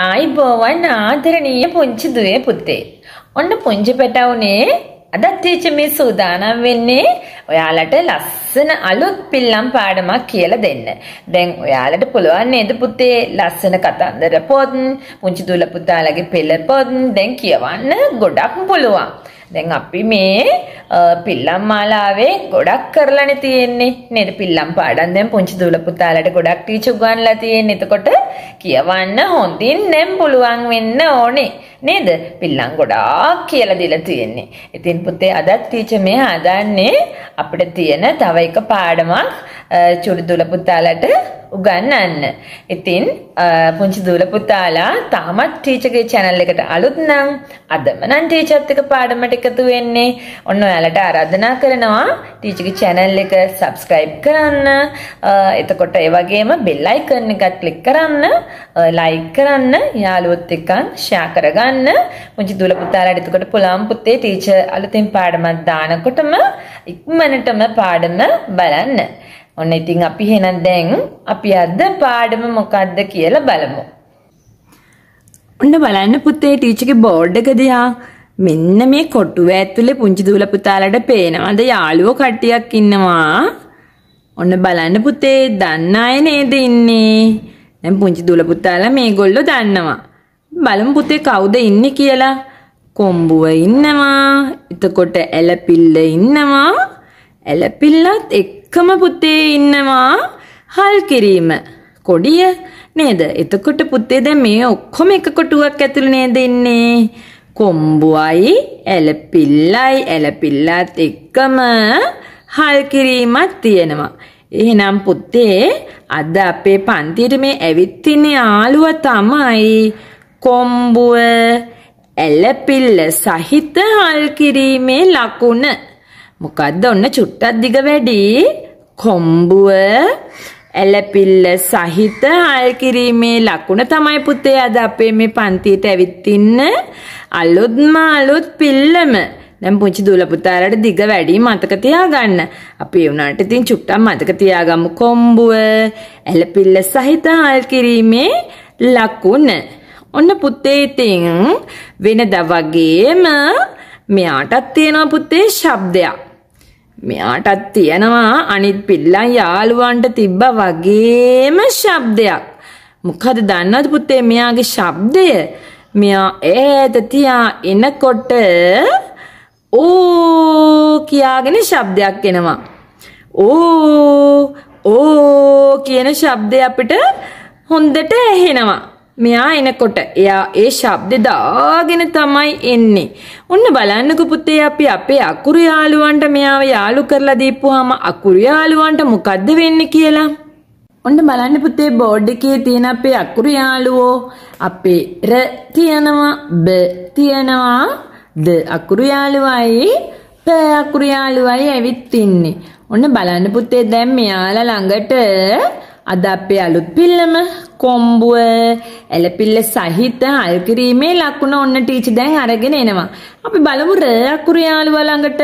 ආයිබෝවන් ආදරණීය පුංචි දුවේ පුතේ. ඔන්න පුංචි පැටවුනේ අදත් ටීචර් මේ සූදානම් වෙන්නේ ඔයාලට ලස්සන අලුත් පිල්ලම් පාඩමක් කියලා දෙන්න. දැන් ඔයාලට පුළුවන් නේද පුතේ ලස්සන කතන්දර පොත්, පුංචි දුල පුතාලගේ පෙළ පොත් දැන් කියවන්න ගොඩක් පුළුවන්. දැන් අපි මේ පිල්ලම් මාලාවේ ගොඩක් කරලානේ තියෙන්නේ. නේද? පිල්ලම් පාඩම් දැන් පුංචි දුල පුතාලට ගොඩක් ටීචර් උගන්ලා තියෙන්නේ. එතකොට කියවන්න හොඳින් දැන් පුළුවන් වෙන්න ඕනේ. නේද? පිල්ලම් ගොඩාක් කියලා දීලා තියෙන්නේ. ඉතින් පුතේ අදත් ටීචර් මේ හදන්නේ අපිට තියෙන තව එක පාඩමක්. චුරු දුල පුතාලට උගන්වන්න. ඉතින් පුංචි දුල පුතාලා තාමත් ටීචර්ගේ channel එකට අලුත් නම් අදම නම් ටීචර්ත් එක්ක පාඩමට එකතු වෙන්නේ. ඔන්න ඔයාලට ආරාධනා කරනවා ටීචර්ගේ channel එක subscribe කරන්න. එතකොට ඒ වගේම bell icon එක click කරන්න, like කරන්න, යාළුවොත් එක්ක share කරගන්න. පුංචි දුල පුතාලාට එතකොට පුළුවන් පුතේ ටීචර් අලුතින් පාඩමක් දානකොටම ඉක්මනටම පාඩම බලන්න. ඔන්න ඉතින් අපි එහෙනම් දැන් අපි අද පාඩම මොකද්ද කියලා බලමු. ඔන්න බලන්න පුතේ ටීචර්ගේ බෝඩ් එක දිහා මෙන්න මේ කොටුව ඇතුලේ පුංචි දූල පුතාලට පේනවද යාළුවෝ කට්ටියක් ඉන්නවා. ඔන්න බලන්න පුතේ දන්න අය නේද ඉන්නේ. දැන් පුංචි දූල පුතාලා මේගොල්ලෝ දන්නවා. බලමු පුතේ කවුද ඉන්නේ කියලා. කොම්බුව ඉන්නවා. එතකොට ඇලපිල්ල ඉන්නවා. ඇලපිල්ලත් එක්කම පුතේ ඉන්නවා හල් කිරීම. කොඩිය නේද? එතකොට පුතේ දැන් මේ ඔක්කොම එක කොටුවක් ඇතුළේ නේද ඉන්නේ? කොම්බුවයි ඇලපිල්ලයි ඇලපිල්ලත් එක්කම හල් කිරීමක් තියෙනවා. එහෙනම් පුතේ අද අපේ පන්තියට මේ ඇවිත් ඉන්න යාළුවා තමයි කොම්බුව ඇලපිල්ල සහිත හල් කිරීමේ ලකුණ. මොකද්ද ඔන්න චුට්ටක් දිග වැඩි කොම්බුව ඇලපිල්ල සහිත හල් කිරීමේ ලකුණ තමයි පුතේ අද අපේ මේ පන්තියට ඇවිත් ඉන්න අලුත්ම අලුත් පිල්ලම. දැන් පුංචි දූල පුතාලට දිග වැඩි මතක තියාගන්න. අපි උනාට ඉතින් චුට්ටක් මතක තියාගමු කොම්බුව ඇලපිල්ල සහිත හල් කිරීමේ ලකුණ. ඔන්න පුතේ ඉතින් වෙනදා වගේම මෙයාටත් තියෙනවා පුතේ ශබ්දයක්. මෙයාටත් තියෙනවා අනිත් පිල්ලන් යාළුවන්ට තිබ්බ වගේම ශබ්දයක්. මොකද දන්නවද පුතේ මෙයාගේ ශබ්දය? මෙයා ඈත තියා එනකොට ඕ කියාගෙන ශබ්දයක් එනවා. ඕ ඕ කියන ශබ්දය අපිට හොඳට ඇහෙනවා. මෙයා එනකොට එයා ඒ ශබ්ද දාගෙන තමයි එන්නේ. ඔන්න බලන්නකෝ පුතේ අපි අපේ අකුරු යාළුවන්ට මෙයාව යාළු කරලා දීපුවාම අකුරු යාළුවන්ට මොකද්ද වෙන්නේ කියලා. ඔන්න බලන්න පුතේ බෝඩ් එකේ තියෙන අපේ අකුරු යාළුවෝ අපේ ර තියනවා බ තියනවා ද අකුරු යාළුවයි ප අකුරු යාළුවයි ඇවිත් ඉන්නේ. ඔන්න බලන්න පුතේ දැන් මෙයාලා ළඟට අද අපේ අලුත් පිල්ලම කොම්බුව එලපිල්ල සහිත හල් කිරීමේ ලකුණ ඔන්න ටීචර් දැන් අරගෙන එනවා. අපි බලමු ර අකුරු යාළුවා ළඟට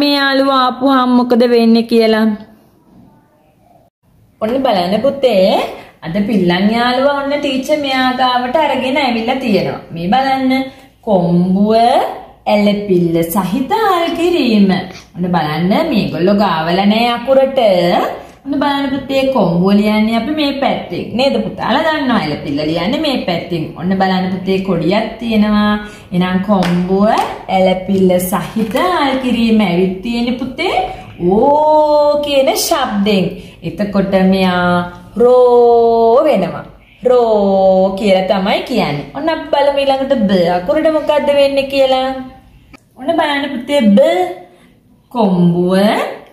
මේ යාළුවා ආපුවාම මොකද වෙන්නේ කියලා. ඔන්න බලන්න පුතේ අද පිල්ලන් යාළුවා ඔන්න ටීචර් මෙයා ගාවට අරගෙන ඇවිල්ලා තියෙනවා. මේ බලන්න කොම්බුව එලපිල්ල සහිත හල් කිරීම. ඔන්න බලන්න මේගොල්ලෝ ගාවල නෑ අකුරට ඔන්න බලන්න පුතේ කොම්බුව ලියන්නේ අපි මේ පැත්තෙන්. නේද පුතාලා දන්නවා එලපිල්ල ලියන්නේ මේ පැත්තෙන්. ඔන්න බලන්න පුතේ කොඩියක් තියෙනවා. එහෙනම් කොම්බුව එලපිල්ල සහිත හල් කිරීම ඇවිත් තියෙන්නේ පුතේ. ඕ කියන ශබ්දෙන්. එතකොට මෙයා රෝ වෙනවා. රෝ කියලා තමයි කියන්නේ. ඔන්න අපි බලමු ඊළඟට බ. අකුරට මොකද්ද වෙන්නේ කියලා. ඔන්න බලන්න පුතේ බ. කොම්බුව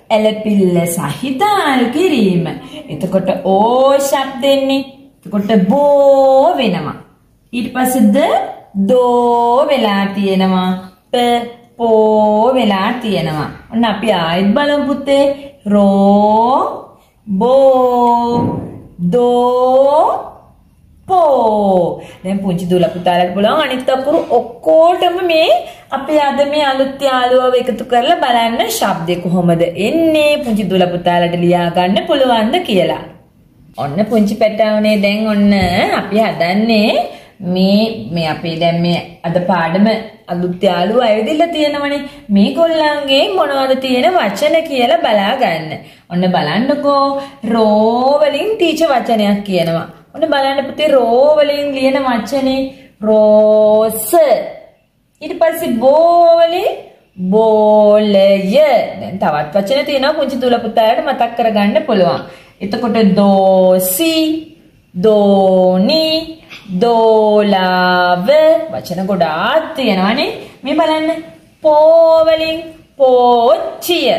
ඇලපිල්ල සහිත හල් කිරීම. එතකොට ඕ ශබ්දෙන්නේ. එතකොට බෝ වෙනවා. ඊට පස්සේ ද දෝ වෙලා තියෙනවා. ප පෝ වෙලා තියෙනවා. ඔන්න අපි ආයෙත් බලමු පුතේ. රෝ බෝ දෝ පෝ දැන් පුංචි දුල පුතාලට පුළුවන් අනිත් අකුරු ඔක්කොටම මේ අපේ අද මේ අලුත් යාළුවව එකතු කරලා බලන්න ශබ්දේ කොහොමද එන්නේ පුංචි දුල පුතාලට ලියා ගන්න පුළුවන්ද කියලා. ඔන්න පුංචි පැටවනේ දැන් ඔන්න අපි හදන්නේ මේ මේ අපි දැන් මේ අද පාඩම අලුත් යාළුවෝ ඇවිදලා තියෙනවනේ මේගොල්ලන්ගේ මොනවද තියෙන වචන කියලා බලා ගන්න. ඔන්න බලන්නකෝ රෝ වලින් ටීචර් වචනයක් කියනවා. ඔන්න බලන්න පුතේ රෝ වලින් ලියන වචනේ රෝස. ඊට පස්සේ බෝ වලින් බෝලය. දැන් තවත් වචන තියෙනවා පුංචි දුල පුතාලට මතක් කරගන්න පුළුවන්. එතකොට දෝසි දෝනි දෝලාව. වචන ගොඩාක් තියෙනවානේ මේ බලන්න පෝ වලින් පෝච්චිය.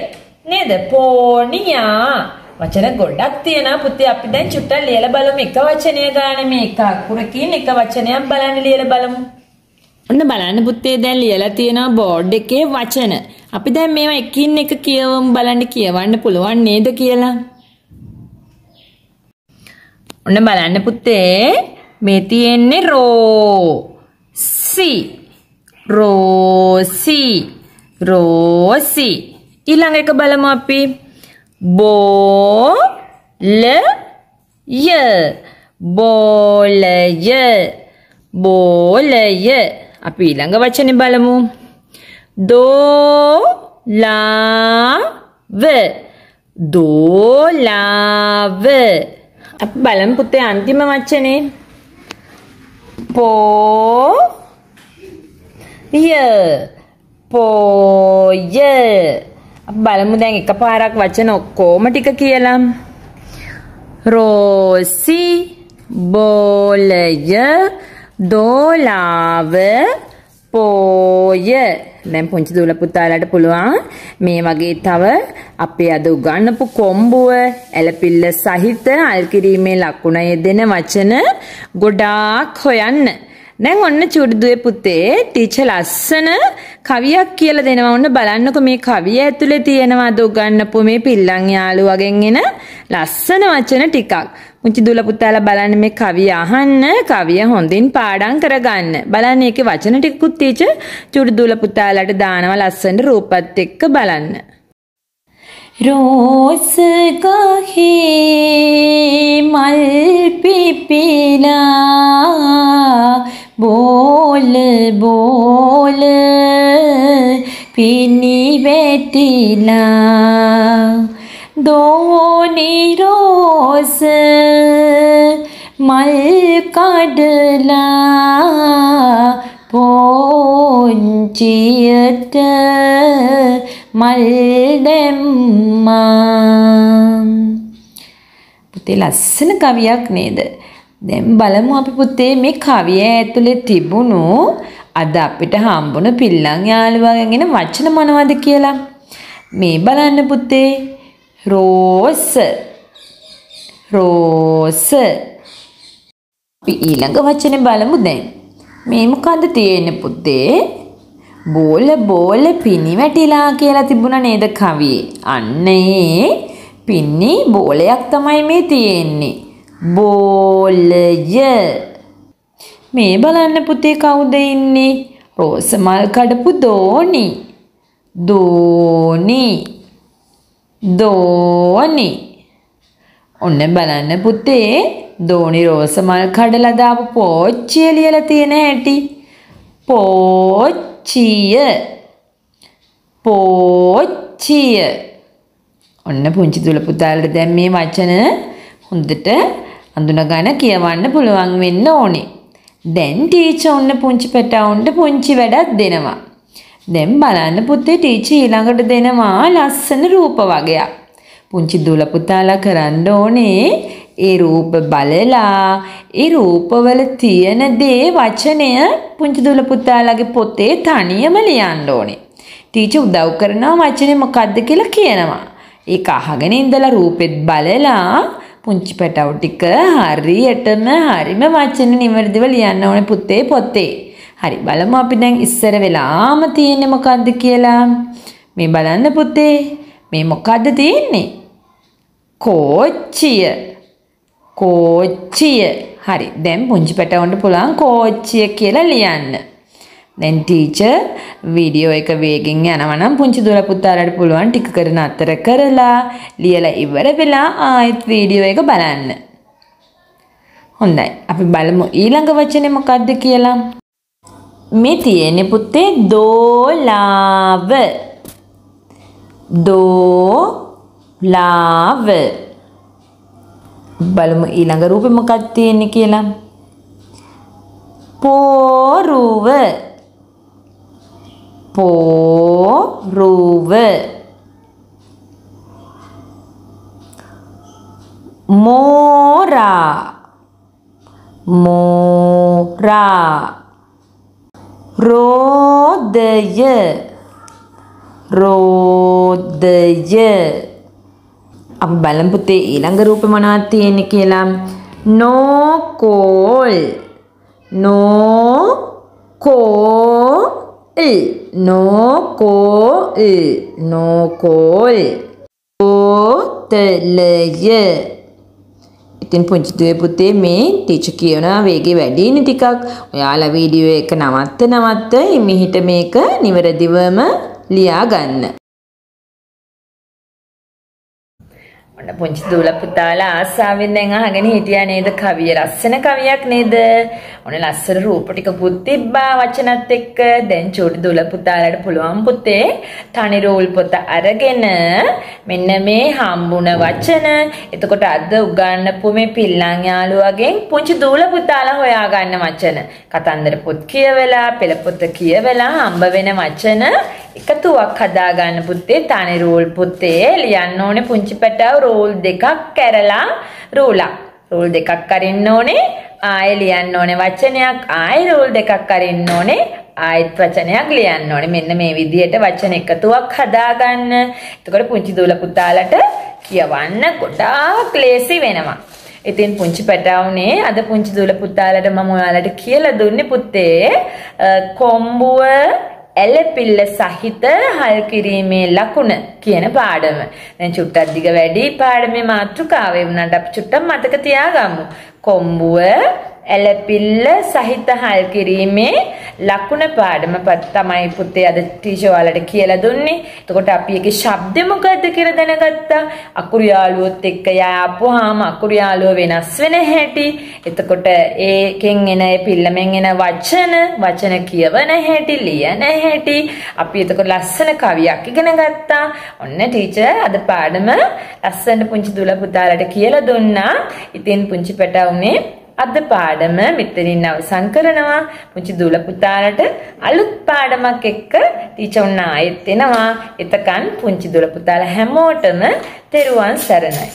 නේද? පෝනියා. වචන ගොඩක් තියෙනවා. පුතේ අපි දැන් චුට්ටක් ලියලා බලමු. එක වචනය ගන්න මේ එක අකුරකින් එක වචනයක් බලන්න ලියලා බලමු. ඔන්න බලන්න පුතේ දැන් ලියලා තියෙනවා බෝඩ් එකේ වචන. අපි දැන් මේවා එකින් එක කියවමු බලන්න කියවන්න පුළුවන් නේද කියලා. ඔන්න බලන්න පුතේ. මේ තියෙන්නේ රෝ සි. රෝසි රෝසි ඊළඟ එක බලමු අපි බෝ ල ය බෝලය බෝලය අපි ඊළඟ වචනේ බලමු දෝලාව දෝලාව අපි බලමු පුතේ අන්තිම වචනේ පෝ ය පෝය අපි බලමු දැන් එකපාරක් වචන ඔක්කොම ටික කියලා රෝසි බෝලය දෝලාව පෝය. දැන් පුංචි දුල පුතාලට පුළුවන් මේ වගේ තව අපේ අද උගන්වපු කොම්බුව ඇලපිල්ල සහිත අල්කිරීමේ ලකුණ යෙදෙන වචන ගොඩාක් හොයන්න. දැන් ඔන්න චුඩුදුවේ පුතේ ටීචර් ලස්සන කවියක් කියලා දෙනවා. ඔන්න බලන්නකො මේ කවිය ඇතුලේ තියෙනවද උගන්නපු මේ පිල්ලන් යාළුවගෙන් එන ලස්සන වචන ටිකක්. මුචි දුල පුතාලා බලන්න මේ කවිය අහන්න කවිය හොඳින් පාඩම් කරගන්න. බලන්න ඒකේ වචන ටිකකුත් ටීචර් චුඩු දුල පුතාලාට දානවා ලස්සන රූපත් එක්ක බලන්න. රෝස ගහේ මල් පිපිලා බෝල බෝල පිනි වැටිලා දෝනි රෝස මල් කඩලා පොංචියට මල් දැම්මා පුතේ ලස්සන කවියක් නේද දැන් බලමු අපි පුතේ මේ කවිය ඇතුලේ තිබුණු අද අපිට හම්බුන පිල්ලන් යාළුවාගෙන් එන වචන මොනවද කියලා? මේ බලන්න පුතේ. රෝස. රෝස. අපි ඊළඟ වචනේ බලමු දැන්. මේ මොකද්ද තියෙන්නේ පුතේ? බෝල බෝල පිනි වැටිලා කියලා තිබුණා නේද කවියේ? අන්න ඒ පින්නි බෝලයක් තමයි මේ තියෙන්නේ. බෝලය. මේ බලන්න පුතේ කවුද ඉන්නේ? රෝස මල් කඩපු දෝනි. දෝනි. දෝනි. ඔන්න බලන්න පුතේ දෝනි රෝස මල් කඩලා දාපු පෝච්චිය ලියලා තියෙන හැටි. පෝච්චිය. පෝච්චිය. ඔන්න පුංචි දුල පුතාලට දැන් මේ වචන හොඳට අඳුනගන කියවන්න පුළුවන් වෙන්න ඕනේ. දැන් ටීචර් ඔන්න පුංචි පැටවුන්ට පුංචි වැඩක් දෙනවා. දැන් බලන්න පුතේ ටීචර් ඊළඟට දෙනවා ලස්සන රූප වගයක්. පුංචි දුල පුතාලා කරන්න ඕනේ ඒ රූප බලලා ඒ රූපවල තියෙන දේ වචනය පුංචි දුල පුතාලාගේ පොතේ තනියම ලියන්න ඕනේ. ටීචර් උදව් කරනවා වචනේ මොකද්ද කියලා කියනවා. ඒක අහගෙන ඉඳලා රූපෙත් බලලා පුංචි පැටවු ටික හරියටම හරිම වචන නිවැරදිව ලියන්න ඕනේ පුතේ පොතේ. හරි බලමු අපි දැන් ඉස්සර වෙලාම තියෙන්නේ මොකද්ද කියලා. මේ බලන්න පුතේ. මේ මොකද්ද තියෙන්නේ? කෝච්චිය. කෝච්චිය. හරි. දැන් පුංචි පැටවුන්ට පුළුවන් කෝච්චිය කියලා ලියන්න. දැන් ටීචර් වීඩියෝ එක වේගෙන් යනවා නම් පුංචි දුර පුතාලට පුළුවන් ටික කරන අතර කරලා ලියලා ඉවර වෙලා ආයෙත් වීඩියෝ එක බලන්න. හොඳයි. අපි බලමු ඊළඟ වචනේ මොකක්ද කියලා. මේ තියෙන්නේ පුතේ දෝලාව. දෝලාව. බලමු ඊළඟ රූපේ මොකක්ද තියෙන්නේ කියලා. පෝරුව. පෝරුව. මෝරා මෝරා රෝදය රෝදය අපි බලමු පුතේ ඊළඟ රූපේ මොනවද තියෙන්නේ කියලා නෝකෝල් නෝකෝල් නෝකෝල් නෝකෝල් ඕතලය ඉතින් පුංචි දුවේ පුතේ මේ ටීචර් කියන වේගේ වැඩිනේ ටිකක්. ඔයාලා වීඩියෝ එක නවත්ත නවත්ත හිමිහිට මේක නිවැරදිවම ලියා ගන්න. ඔන්න පුංචි දූල පුතාලා ආසාවෙන් දැන් අහගෙන හිටියා නේද? කවිය ලස්සන කවියක් නේද? ඔන්න ලස්සන රූප ටිකකුත් තිබ්බා වචනත් එක්ක. දැන් චූටි දූල පුතාලාට පුළුවන් පුතේ තනි රෝල් පොත අරගෙන මෙන්න මේ හම්බුන වචන. එතකොට අද උගන්වපු මේ පිල්ලන් යාළුවගෙන් පුංචි දූල පුතාලා හොයාගන්න වචන. කතන්දර පොත් කියවලා පෙළ පොත කියවලා හම්බ වෙන වචන. එකතුවක් හදාගන්න පුතේ තනි රෝල් පොතේ ලියන්න ඕනේ පුංචි පැටව රෝල් දෙකක් කැරලා රූලක්. රෝල් දෙකක් අරින්න ඕනේ. ආයෙ ලියන්න ඕනේ වචනයක්. ආයෙ රෝල් දෙකක් අරින්න ඕනේ. ආයෙත් වචනයක් ලියන්න ඕනේ. මෙන්න මේ විදිහට වචන එකතුවක් හදාගන්න. එතකොට පුංචි දූල පුතාලට කියවන්න ගොඩාක් ලේසි වෙනවා. ඉතින් පුංචි පැටවුනේ අද පුංචි දූල පුතාලට මම ඔයාලට කියලා දුන්නේ පුතේ කොම්බුව ඇලපිල්ල සහිත හල් කිරීමේ ලකුණ කියන පාඩම. දැන් චුට්ටක් දිග වැඩි පාඩමේ මාතෘකාවේ වුණාට අපි චුට්ටක් මතක තියාගමු. කොම්බුව ඇලපිල්ල සහිත හල් කිරීමේ ලකුණ පාඩම තමයි පුතේ අද ටීචර් ඔයාලට කියලා දුන්නේ. එතකොට අපි ඒකේ ශබ්ද මොකද්ද කියලා දැනගත්තා. අකුරු යාළුවොත් එක්ක යාපුවාම අකුරු යාළුව වෙනස් වෙන හැටි. එතකොට ඒකෙන් එන ඒ පිල්ලමෙන් එන වචන, වචන කියවන හැටි, ලියන හැටි. අපි එතකොට ලස්සන කවියක් ඉගෙන ගත්තා. ඔන්න ටීචර් අද පාඩම ලස්සන පුංචි දුල පුතාලට කියලා දුන්නා. ඉතින් පුංචි පැටවුනේ අද පාඩම මෙතනින් අවසන් කරනවා. පුංචි දූල පුතාලට අලුත් පාඩමක් එක්ක ටීචර් උන්න ආයෙත් එනවා. එතකන් පුංචි දූල පුතාලා හැමෝටම තෙරුවන් සරණයි.